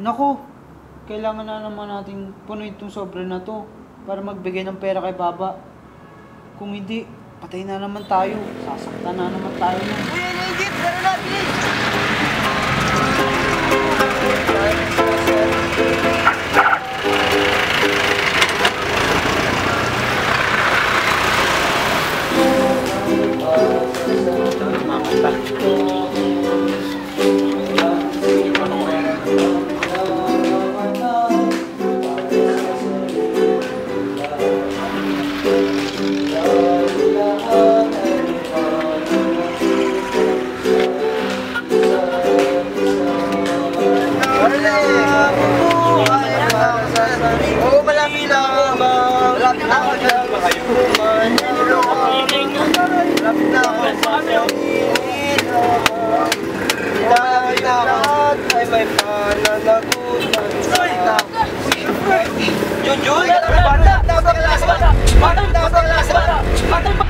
Nako, kailangan na naman nating punuin itong sobre na to para magbigay ng pera kay Baba. Kung hindi, patay na naman tayo. Sasaktan na naman tayo nun. Uy, ano yung gift? Tara na, bilis! Oo, pananagutan. Jun, Jun! Bata! Tabang lasa! Bata! Tabang lasa! Bata!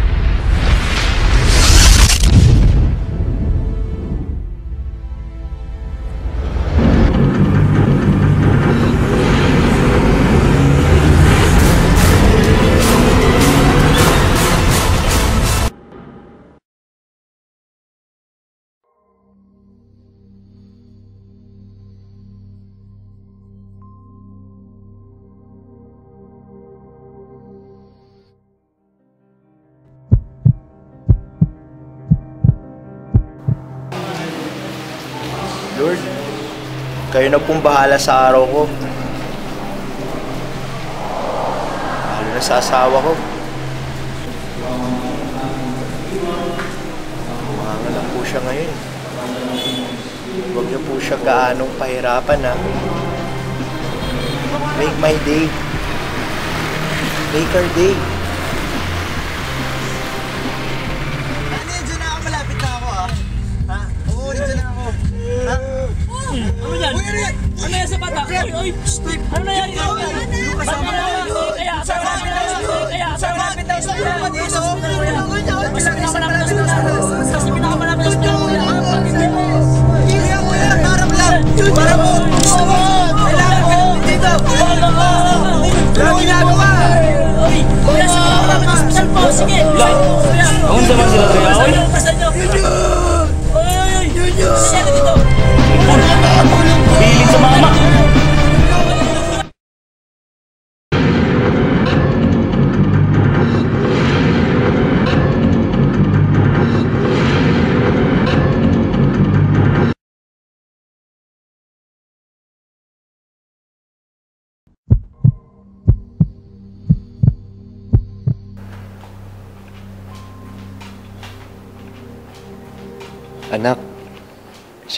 Lord, kayo na pong bahala sa araw ko. Lalo na sa asawa ko. Umanga na po siya ngayon. Huwag niyo po siya gaanong pahirapan ha. Make my day. Make our day. Uy, uy! Ano na yan? Ano na yan? Kasama na yan? kaya, Sir, malapit daw sa mga dito. Basta pinakamalapit na sila. Basta pinakamalapit na sila. Kuya, parang lang. Parang mo. Kailangan ko.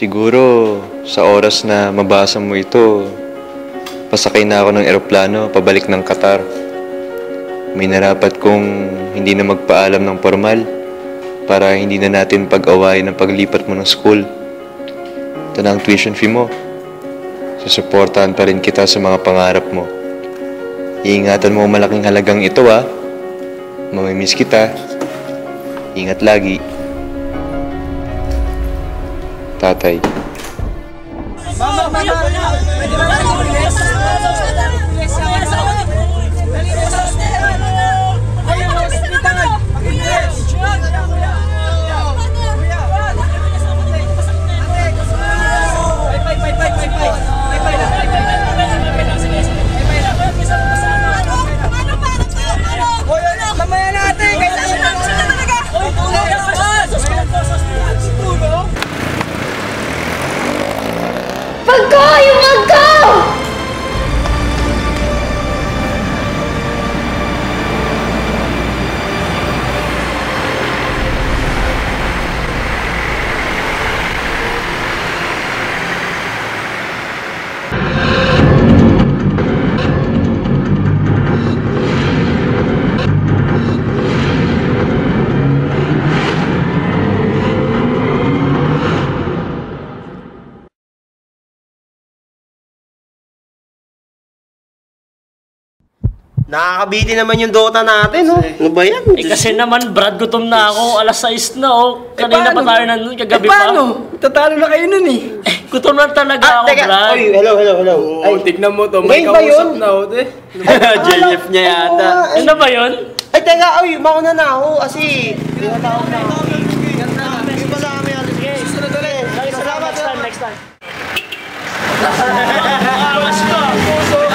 Siguro sa oras na mabasa mo ito, pasakay na ako ng eroplano pabalik ng Qatar. May narapat kong hindi na magpaalam ng formal para hindi na natin pag-awayin ng paglipat mo ng school. Ito na ang tuition fee mo. Susuportahan pa rin kita sa mga pangarap mo. Iingatan mo malaking halagang ito ah. Mamimiss kita. Ingat lagi. Tatay. Mama, mama. Mamaya Nakakabiti naman yung Dota natin, no? Ano ba yan? Eh kasi naman, Brad, gutom na ako. Alas 6 na, oh. Kanina paano? pa tayo nandun, Eh, kagabi paano? pa. Tatalo na kayo nun eh. Eh, Gutom na talaga Ah, ako, teka. Brad. Oy, hello, hello, hello. Oo, tignan mo to. May kausap yun? na ako, te. JF niya yata. Ano ba yun? Ay, teka, oy, mauna na ako kasi tinatawag na ako. Ulit. Salamat, salamat. Next time. Ano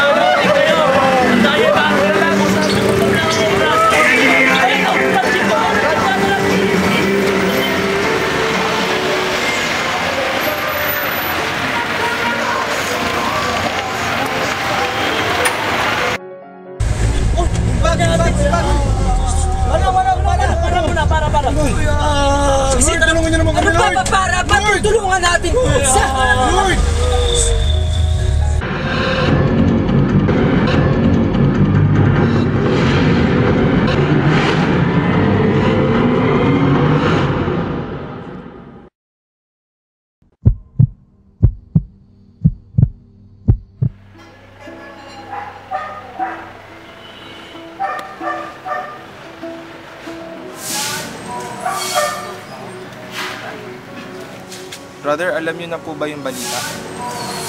Brother, alam niyo na po ba yung balita?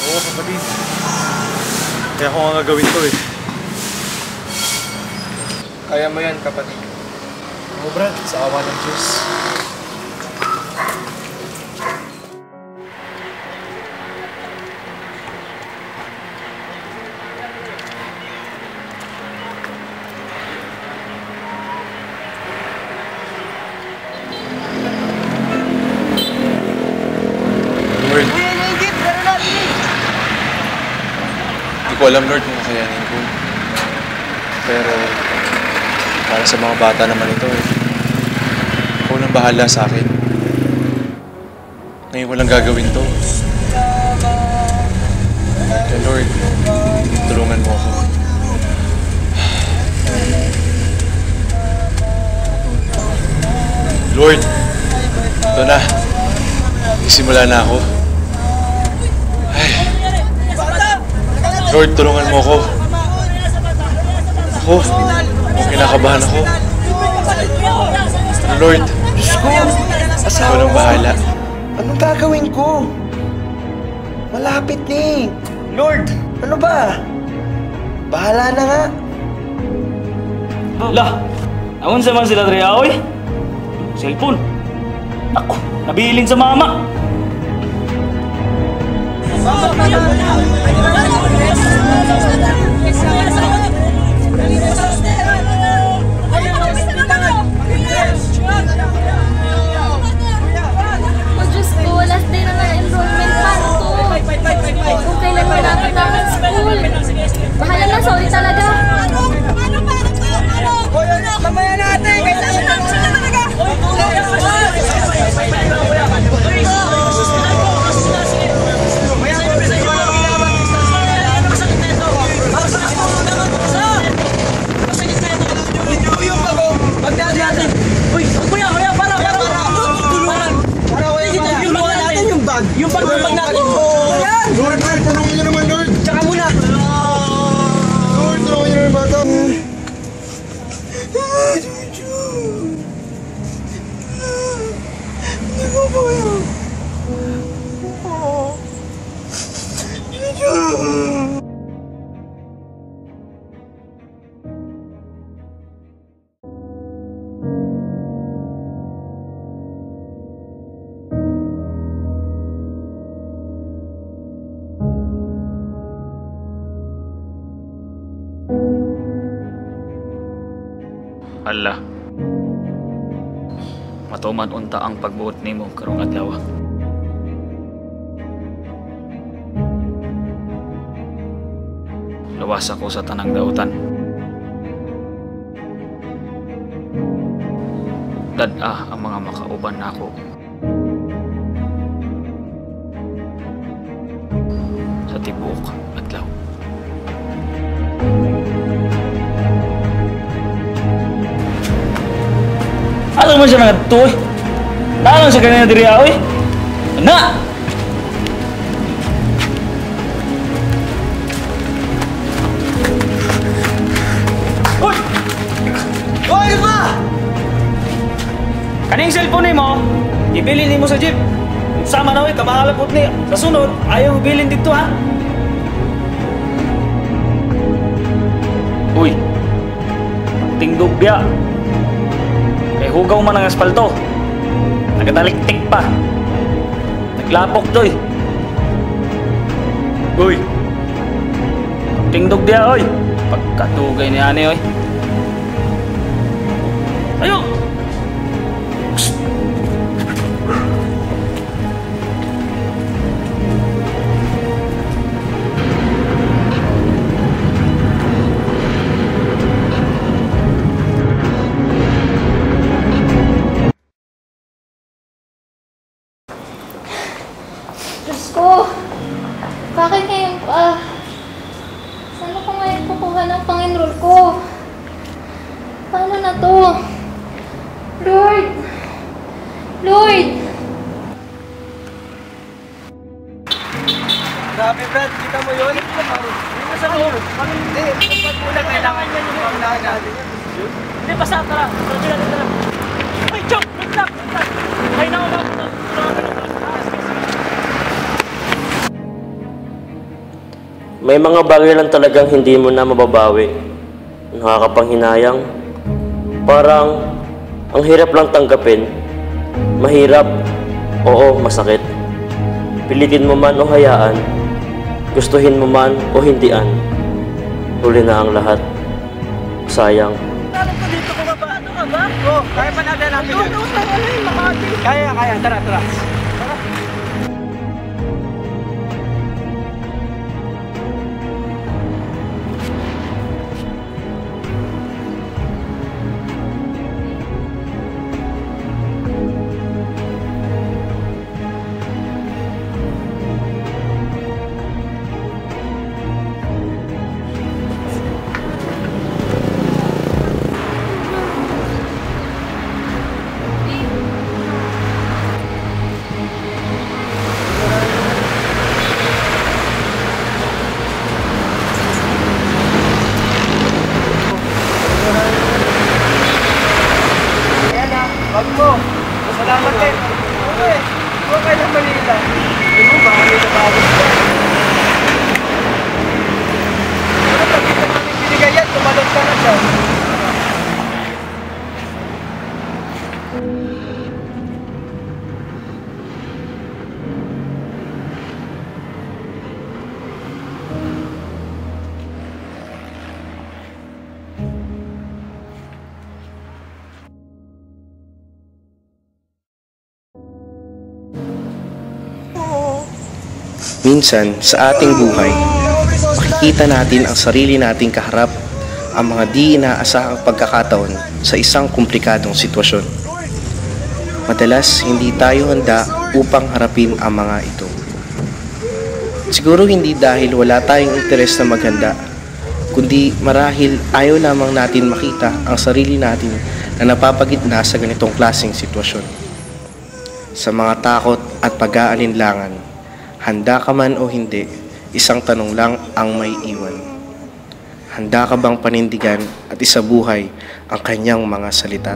Oo, kapatid. Kaya ako nga gagawin to eh. Kaya mo yan, kapatid. Oo, Brad. Sa awa ng Diyos. Ko alam, Lord, kung kakayanin ko. Pero, para sa mga bata naman ito eh. Nang bahala sa akin. Ngayon ko lang gagawin to. Kaya Lord, tulungan mo ako. Lord, ito na. Simula na ako. Lord, tulungan mo ako. Ako, kinakabahan ako. Lord, Diyos ko, asawa nang ko. bahala. Anong gagawin ko? Malapit eh. Lord, ano ba? Bahala na nga. Lah, naman sa man sila Dre, oy. Cellphone. Ako, nabilin sa mama. Oh, Diyos ko, last day na ng enrollment plan to. Kung kailan malapit na ang school. Bahala na, Allah. Matuman unta ang pagbuot nimo karong adlaw. Lawas ako sa tanang dautan. Dad-a ang mga makauban nako. Sa tibuok adlaw. Ano man siya nga to eh? Nalang sa kanina diri oy? Na! Uy! Ano ba? Kaning cellphone mo, ibili nimo sa jeep. Sama na, oy, kamalapot ni. Sa sunod, ayaw bilin dito, ha? Uy, tingdog biya. Kay hugaw man ang asfalto. Nagataliktik pa. Naglapok, Joy. Uy, tingdog diya, oy. Pagkatugay ni Ani, oy. Ayo! Hindi. Pag muna kailangan niya yung panglahan natin. Hindi, basta, tara. Tara, tara, tara. Ay, lang, wait lang. Ay, naku, naku, naku. May mga bagay lang talagang hindi mo na mababawi. Nakakapanghinayang. Parang ang hirap lang tanggapin. Mahirap. Oo, masakit. Pilitin mo man o hayaan. Gustuhin mo man o hindian. Huli na ang lahat. Sayang. Oh, kaya pa natin natin yun. Kaya, kaya. Tara, tara. Minsan, sa ating buhay, makikita natin ang sarili nating kaharap ang mga di inaasahang pagkakataon sa isang komplikadong sitwasyon. Madalas, hindi tayo handa upang harapin ang mga ito. Siguro hindi dahil wala tayong interes na maghanda, kundi marahil ayaw lamang natin makita ang sarili natin na napapagitna sa ganitong klaseng sitwasyon. Sa mga takot at pag-aalinlangan, handa ka man o hindi, isang tanong lang ang may iwan. Handa ka bang panindigan at isabuhay ang kanyang mga salita?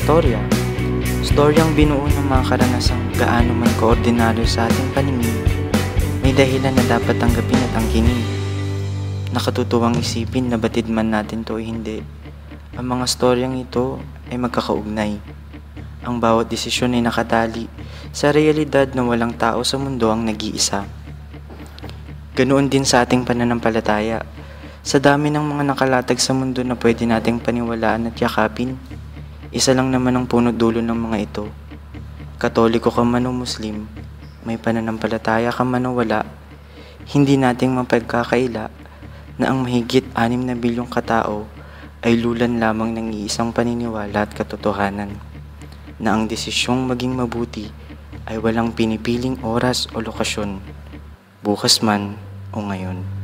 Kanya-kanyang storya. Storyang binuo ng mga karanasang gaano man koordinaryo sa ating paningin. May dahilan na dapat tanggapin at angkinin. Nakatutuwang isipin na batid man natin to o hindi. Ang mga storyang ito ay magkakaugnay. Ang bawat desisyon ay nakatali sa realidad na walang tao sa mundo ang nag-iisa. Ganoon din sa ating pananampalataya. Sa dami ng mga nakalatag sa mundo na pwede nating paniwalaan at yakapin, isa lang naman ang punot dulo ng mga ito. Katoliko ka man o Muslim, may pananampalataya ka man o wala, hindi nating mapagkakaila na ang mahigit anim na bilyong katao ay lulan lamang ng iisang paniniwala at katotohanan na ang desisyong maging mabuti ay walang pinipiling oras o lokasyon, bukas man o ngayon.